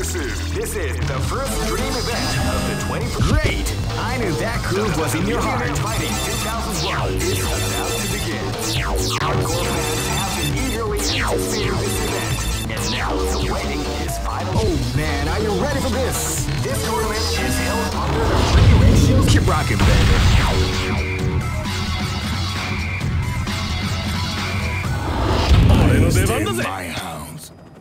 This is this is the first dream event of the 21st. Great! I knew that groove was in your heart. Fighting 2001 is about to begin. Hardcore fans have been eagerly anticipating this event, and now the wedding is final. Oh man, are you ready for this? This tournament is held under the free. Keep rocking, baby. My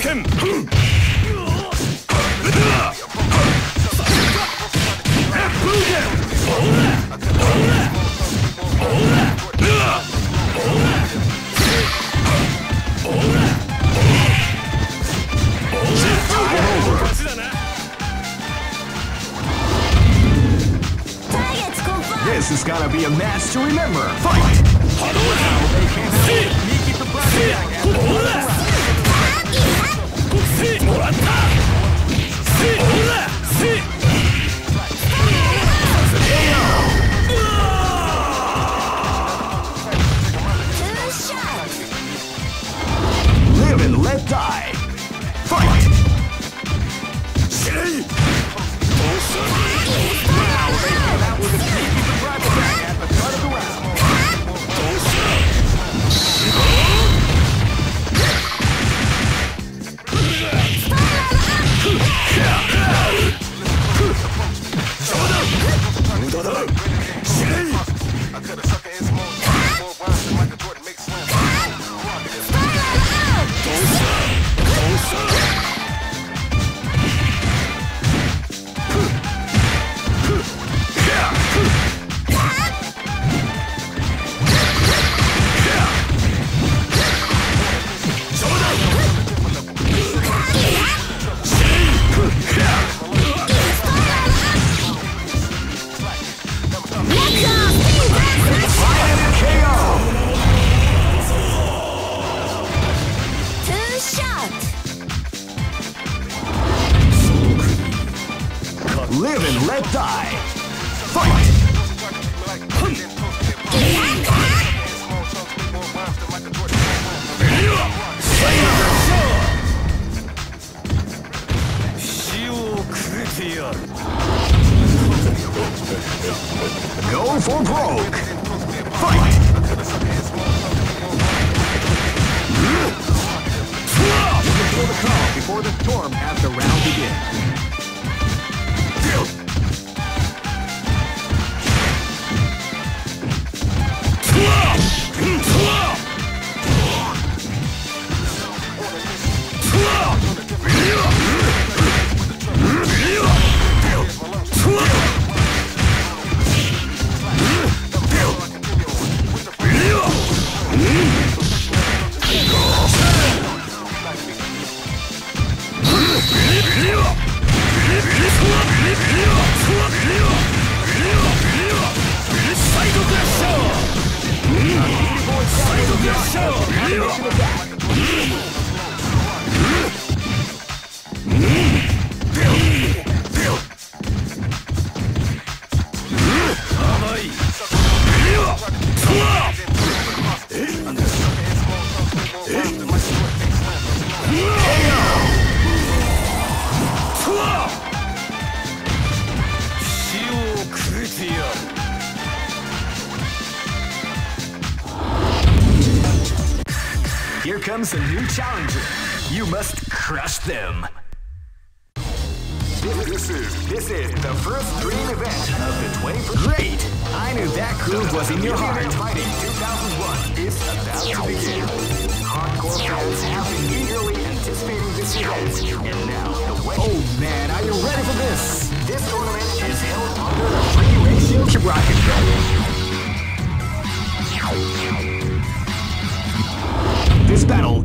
confirmed. This is gonna be a match to remember. Fight! Comes a new challenger. You must crush them. This, this is this is the first dream event of the 21st. Great! I knew that groove was in your heart. Fighting 2001 is about to begin. Hardcore fans have been eagerly anticipating this event, and now the way. Oh man, are you ready for this? This tournament is held under the free ratio. Keep rocking, baby.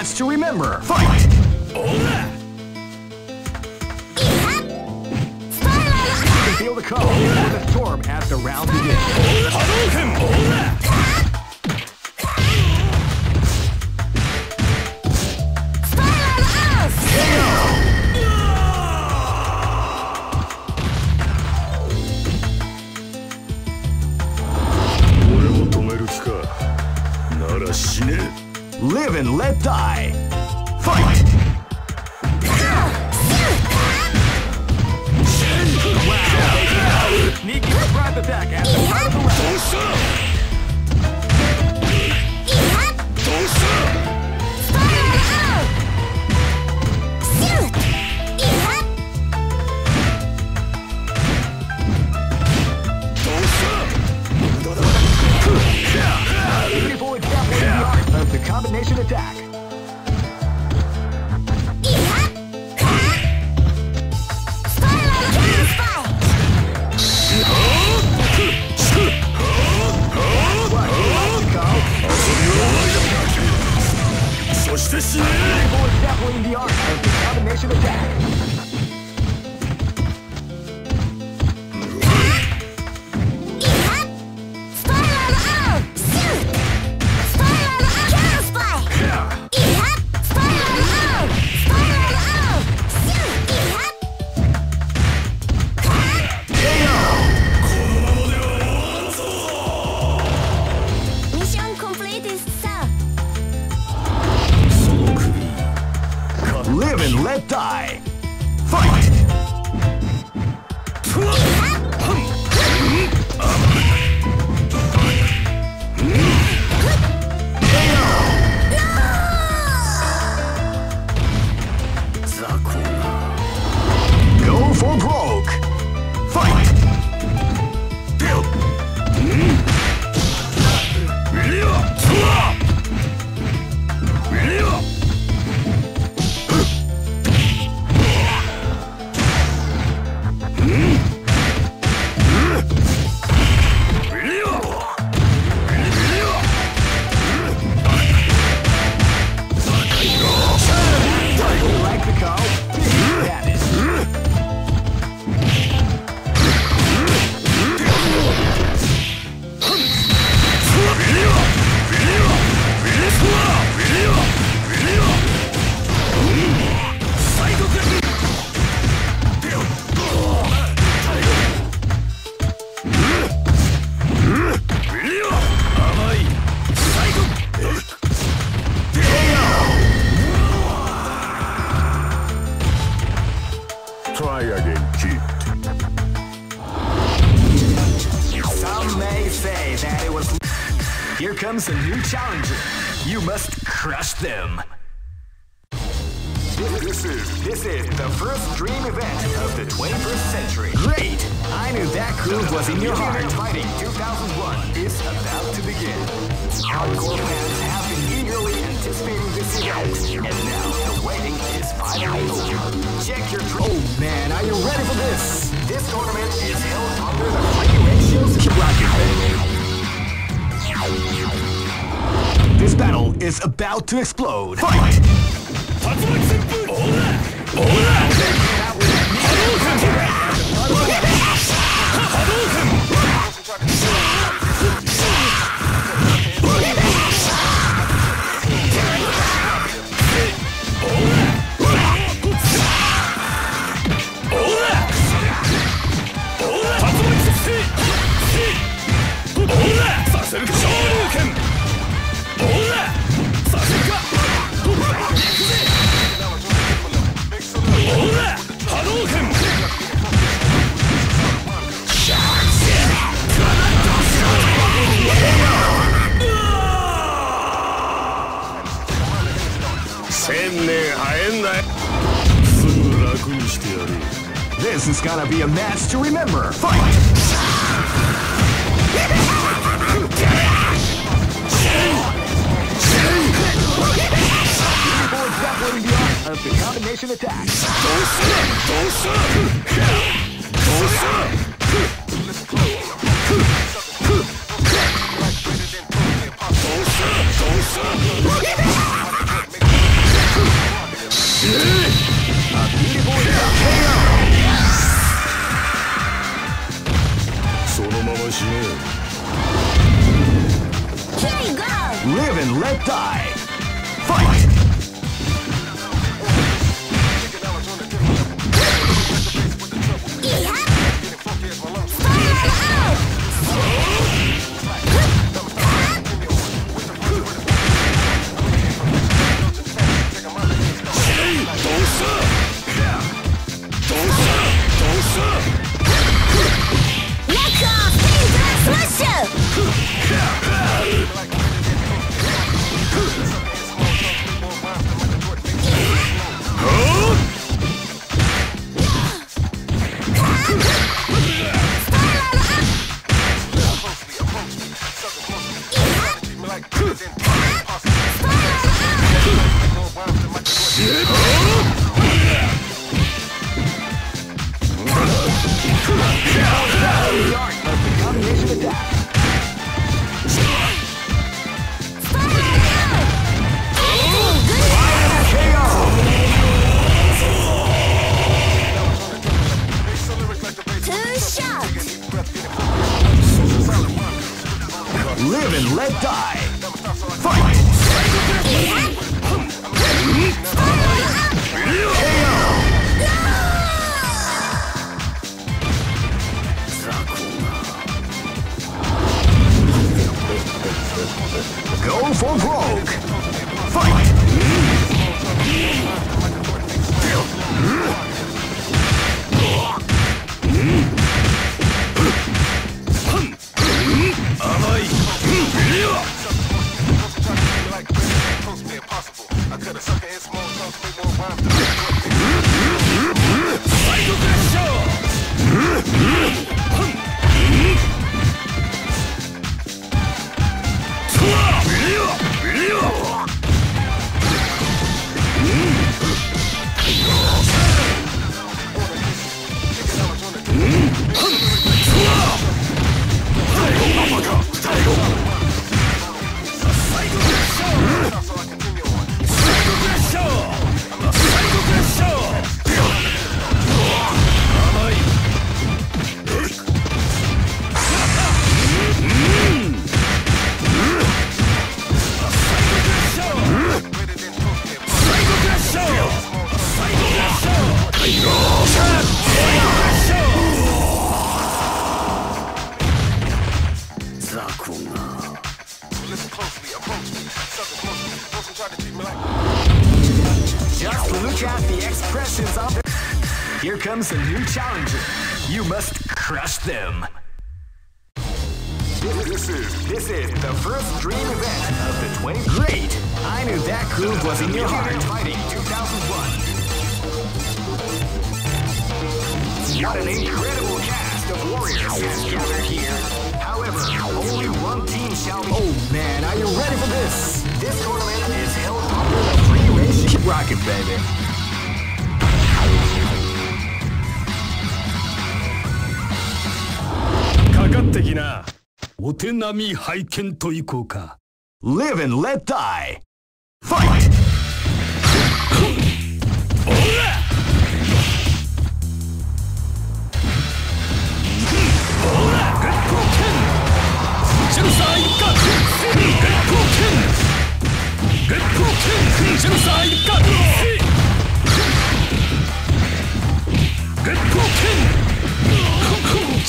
To remember. Fight! Live and let die. Fight! Sneaky surprise attack at the start combination attack. your Oh man, are you ready for this? This tournament is held under the regulations. Keep rocking. This battle is about to explode. Fight! Fight. is gonna be a match to remember. Fight! Of the combination attack. Don't stop! Don't stop! Don't stop! Here you go! Live and let die! Fight! for growth. Fighting 2001. An incredible cast of warriors has gathered here. However, only one team shall be... Oh man, are you ready for this? This tournament is held under the free duration. Keep rocking, baby. Live and let die. Fight!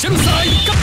Genocide!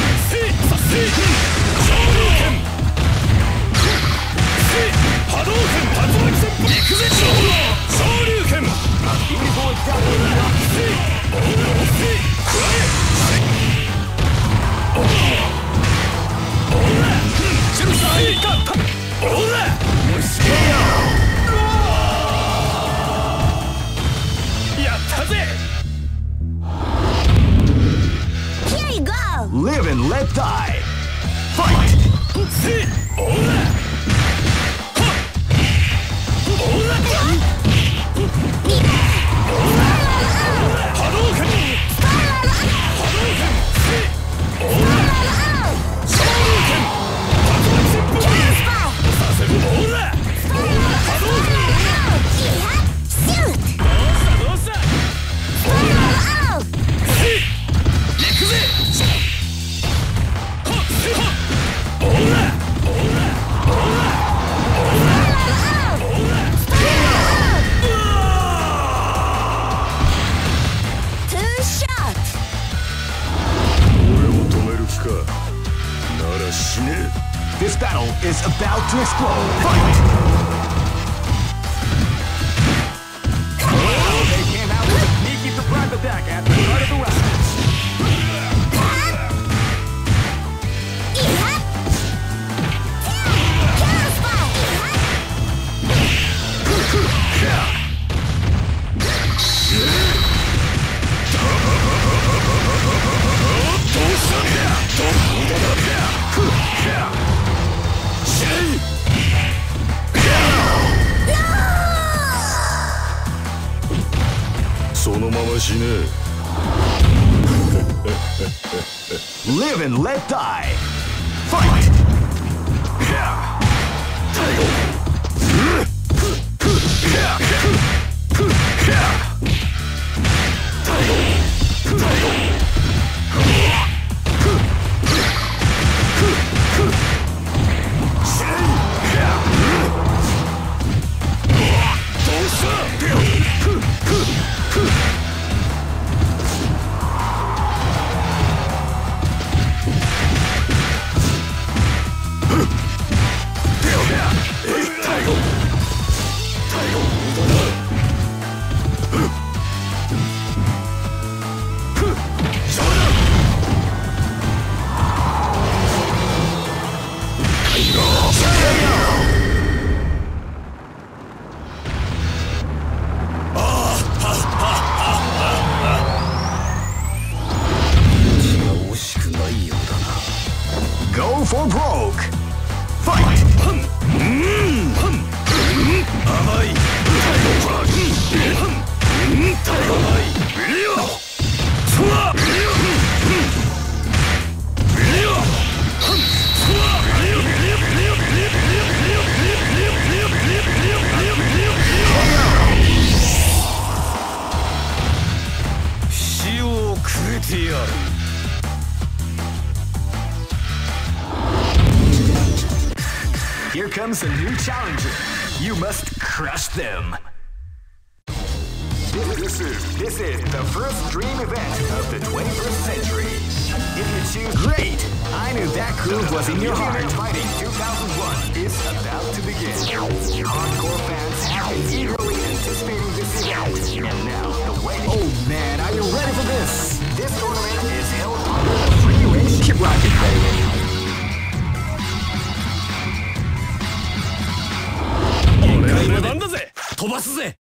live and let die.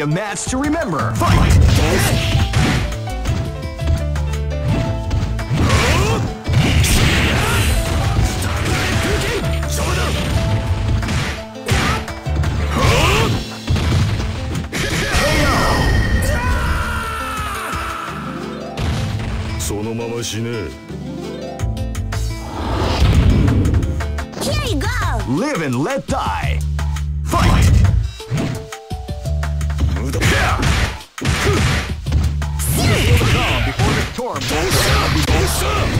a match to remember. Fight! Fight. Here you go! Live and let die! Before the storm. Ihat,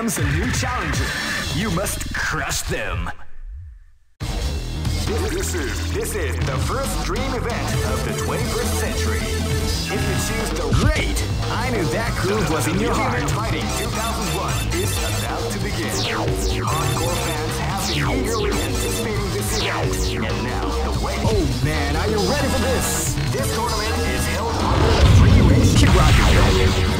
a new challenger. You must crush them. This is this is the first dream event of the 21st century. If you choose the great, I knew that groove was in your heart. Fighting 2001 is about to begin. Hardcore fans have been eagerly anticipating this event, and now the. Oh man, are you ready for this? This tournament is held under the free ratio. Keep rocking.